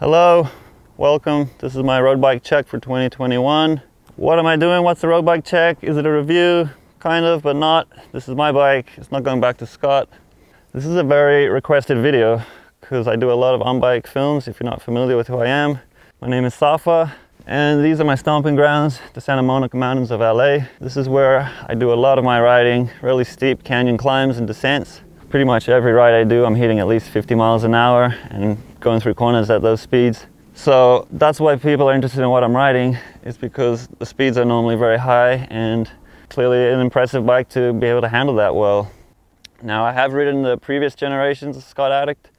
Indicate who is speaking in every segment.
Speaker 1: Hello, welcome. This is my road bike check for 2021. What am I doing? What's the road bike check? Is it a review? Kind of, but not. This is my bike. It's not going back to Scott. This is a very requested video because I do a lot of on-bike films if you're not familiar with who I am. My name is Safa and these are my stomping grounds, the Santa Monica Mountains of LA. This is where I do a lot of my riding, really steep canyon climbs and descents. Pretty much every ride I do, I'm hitting at least 50 miles an hour and going through corners at those speeds. So that's why people are interested in what I'm riding, is because the speeds are normally very high and clearly an impressive bike to be able to handle that well. Now I have ridden the previous generations of Scott Addict.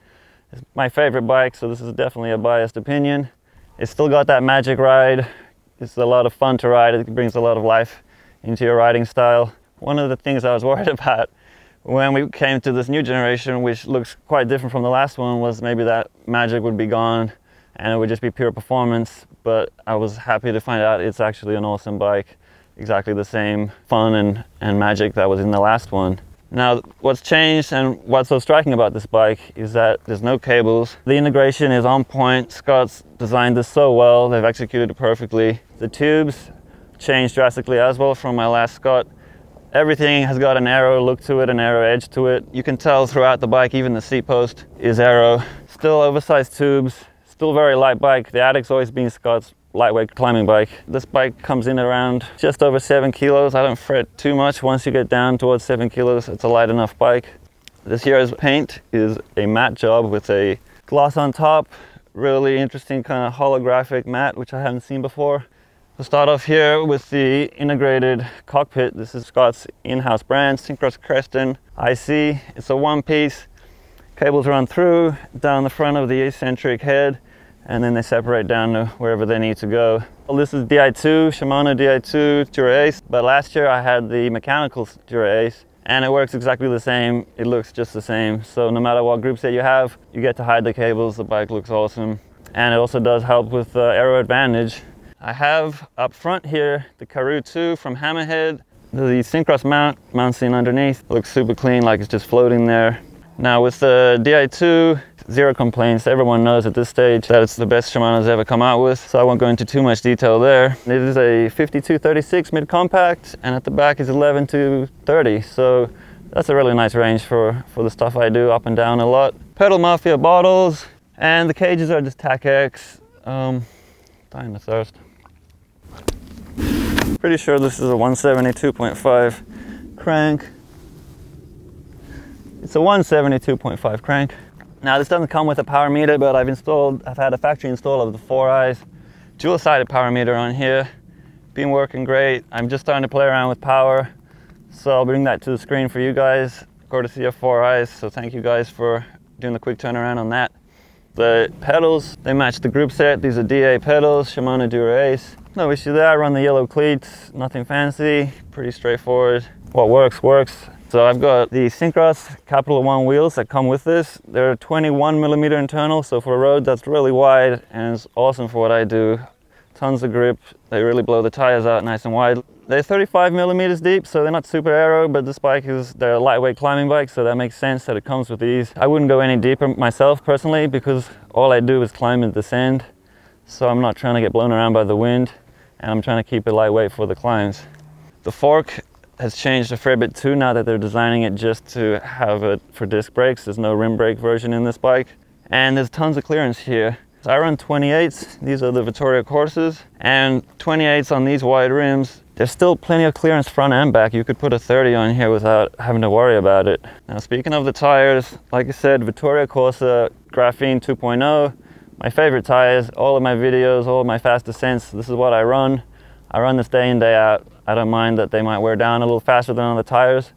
Speaker 1: It's my favorite bike, so this is definitely a biased opinion. It's still got that magic ride. It's a lot of fun to ride. It brings a lot of life into your riding style. One of the things I was worried about when we came to this new generation, which looks quite different from the last one, was maybe that magic would be gone and it would just be pure performance. But I was happy to find out it's actually an awesome bike. Exactly the same fun and, and magic that was in the last one. Now, what's changed and what's so striking about this bike is that there's no cables. The integration is on point. Scott's designed this so well. They've executed it perfectly. The tubes changed drastically as well from my last Scott. Everything has got an aero look to it, an aero edge to it. You can tell throughout the bike, even the seat post is aero. Still oversized tubes, still very light bike. The Addict's always been Scott's lightweight climbing bike. This bike comes in around just over seven kilos. I don't fret too much. Once you get down towards seven kilos, it's a light enough bike. This year's paint is a matte job with a gloss on top. Really interesting kind of holographic matte, which I haven't seen before. We'll start off here with the integrated cockpit. This is Scott's in-house brand, Syncros Creston IC. It's a one piece. Cables run through down the front of the eccentric head and then they separate down to wherever they need to go. Well, this is Di2, Shimano Di2 Dura Ace, but last year I had the mechanical Dura Ace and it works exactly the same. It looks just the same. So no matter what group set you have, you get to hide the cables. The bike looks awesome. And it also does help with uh, aero advantage. I have up front here the Karoo 2 from Hammerhead. The Syncros mount, mount seen underneath, looks super clean like it's just floating there. Now with the Di2, zero complaints. Everyone knows at this stage that it's the best Shimano's ever come out with, so I won't go into too much detail there. It is a 5236 mid-compact, and at the back is 11 to 30, so that's a really nice range for, for the stuff I do up and down a lot. Pedal Mafia bottles, and the cages are just Tacx. Um, dying of thirst. Pretty sure this is a 172.5 crank. It's a 172.5 crank. Now this doesn't come with a power meter, but I've installed, I've had a factory install of the 4iiii dual-sided power meter on here. Been working great. I'm just starting to play around with power. So I'll bring that to the screen for you guys, courtesy of 4iiii. So thank you guys for doing the quick turnaround on that. The pedals, they match the group set. These are DA pedals, Shimano Dura Ace. No issue there, I run the yellow cleats, nothing fancy, pretty straightforward. What works, works. So I've got the Syncros Capital One wheels that come with this. They're 21 millimeter internal, so for a road that's really wide and it's awesome for what I do. Tons of grip, they really blow the tires out nice and wide. They're 35 millimeters deep, so they're not super aero, but this bike is, they're a lightweight climbing bike, so that makes sense that it comes with these. I wouldn't go any deeper myself personally, because all I do is climb and descend. So I'm not trying to get blown around by the wind, and I'm trying to keep it lightweight for the climbs. The fork has changed a fair bit too now that they're designing it just to have it for disc brakes. There's no rim brake version in this bike. And there's tons of clearance here. So I run 28s, these are the Vittoria Corsas, and 28s on these wide rims. There's still plenty of clearance front and back. You could put a 30 on here without having to worry about it. Now speaking of the tires, like I said, Vittoria Corsa Graphene 2.0, my favorite tires, all of my videos, all of my fast descents, this is what I run. I run this day in, day out. I don't mind that they might wear down a little faster than other tires.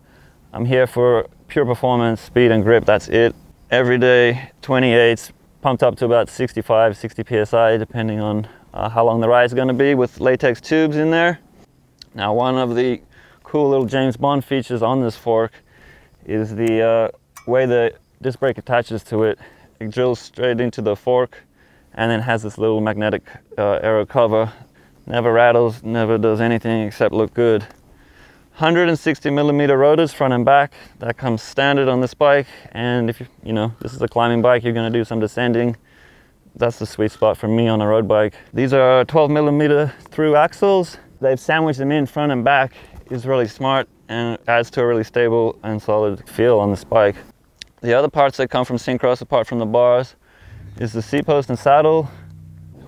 Speaker 1: I'm here for pure performance, speed and grip, that's it. Every day, 28s, pumped up to about 65, 60 PSI, depending on uh, how long the ride is gonna be with latex tubes in there. Now, one of the cool little James Bond features on this fork is the uh, way the disc brake attaches to it. It drills straight into the fork and then has this little magnetic uh, aero cover Never rattles, never does anything except look good. 160 millimeter rotors front and back. That comes standard on this bike. And if you, you know, this is a climbing bike, you're gonna do some descending. That's the sweet spot for me on a road bike. These are 12 millimeter through axles. They've sandwiched them in front and back is really smart and adds to a really stable and solid feel on this bike. The other parts that come from Syncros apart from the bars is the seat post and saddle.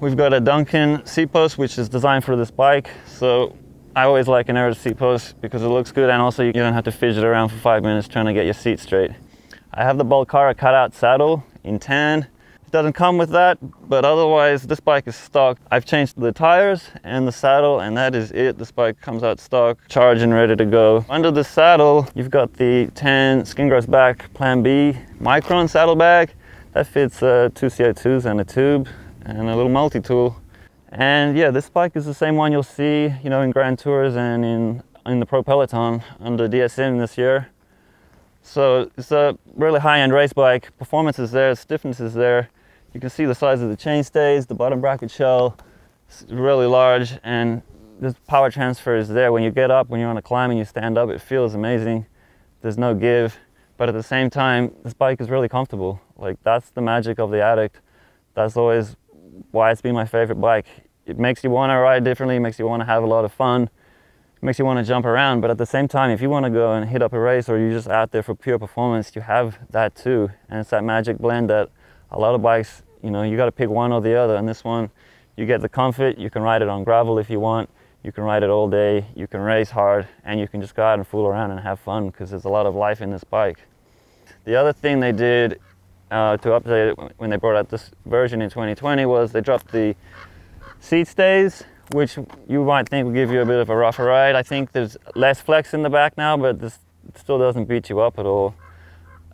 Speaker 1: We've got a Duncan seat post which is designed for this bike. So I always like an aero seat post because it looks good and also you don't have to fidget around for five minutes trying to get your seat straight. I have the Belcarra cutout saddle in tan it doesn't come with that, but otherwise this bike is stock. I've changed the tires and the saddle and that is it. This bike comes out stock, charged and ready to go. Under the saddle, you've got the tan Syncros back Plan B Micron saddlebag. That fits uh, two CO2s and a tube and a little multi-tool. And yeah, this bike is the same one you'll see, you know, in Grand Tours and in, in the Pro Peloton under DSM this year. So it's a really high-end race bike. Performance is there, stiffness is there. You can see the size of the chainstays, the bottom bracket shell is really large and the power transfer is there. When you get up, when you're on a climb and you stand up, it feels amazing. There's no give, but at the same time, this bike is really comfortable. Like that's the magic of the Addict. That's always why it's been my favorite bike. It makes you want to ride differently, it makes you want to have a lot of fun, it makes you want to jump around, but at the same time, if you want to go and hit up a race or you're just out there for pure performance, you have that too. And it's that magic blend that a lot of bikes, you know, you got to pick one or the other. And this one, you get the comfort, you can ride it on gravel if you want, you can ride it all day, you can race hard, and you can just go out and fool around and have fun because there's a lot of life in this bike. The other thing they did uh, to update it when they brought out this version in 2020 was they dropped the seat stays, which you might think will give you a bit of a rougher ride. I think there's less flex in the back now, but this still doesn't beat you up at all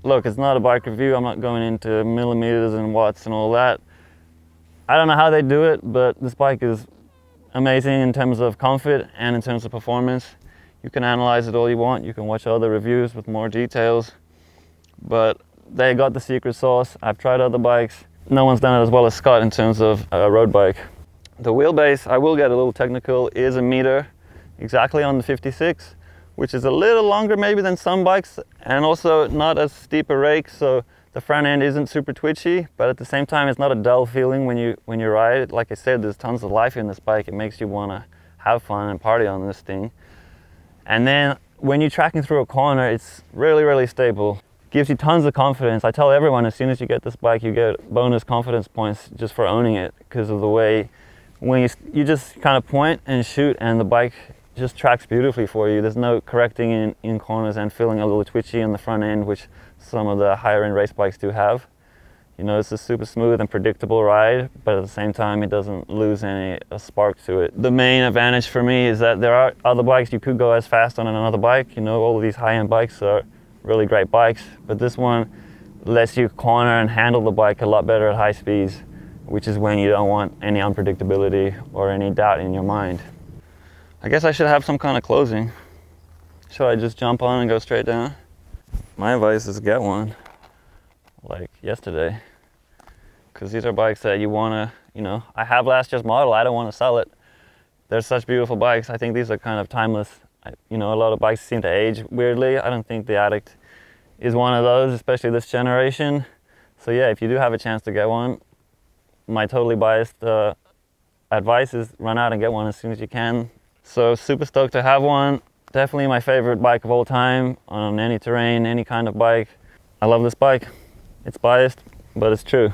Speaker 1: look, it's not a bike review. I'm not going into millimeters and watts and all that. I don't know how they do it, but this bike is amazing in terms of comfort and in terms of performance. You can analyze it all you want. You can watch other reviews with more details, but they got the secret sauce. I've tried other bikes. No one's done it as well as Scott in terms of a road bike. The wheelbase, I will get a little technical, is a meter exactly on the 56 which is a little longer maybe than some bikes and also not as steep a rake so the front end isn't super twitchy but at the same time it's not a dull feeling when you when you ride it like I said there's tons of life in this bike it makes you want to have fun and party on this thing and then when you're tracking through a corner it's really really stable gives you tons of confidence I tell everyone as soon as you get this bike you get bonus confidence points just for owning it because of the way when you, you just kind of point and shoot and the bike just tracks beautifully for you. There's no correcting in, in corners and feeling a little twitchy on the front end, which some of the higher end race bikes do have. You know, it's a super smooth and predictable ride, but at the same time, it doesn't lose any uh, spark to it. The main advantage for me is that there are other bikes you could go as fast on another bike. You know, all of these high-end bikes are really great bikes, but this one lets you corner and handle the bike a lot better at high speeds, which is when you don't want any unpredictability or any doubt in your mind. I guess I should have some kind of closing. Should I just jump on and go straight down? My advice is get one, like yesterday. Because these are bikes that you want to, you know, I have last year's model, I don't want to sell it. They're such beautiful bikes. I think these are kind of timeless. You know, a lot of bikes seem to age weirdly. I don't think the Addict is one of those, especially this generation. So yeah, if you do have a chance to get one, my totally biased uh, advice is run out and get one as soon as you can. So super stoked to have one. Definitely my favorite bike of all time on any terrain, any kind of bike. I love this bike. It's biased, but it's true.